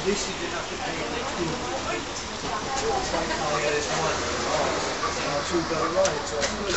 At least you didn't have to pay two. It's like how I is one ride, and two better rides so are good.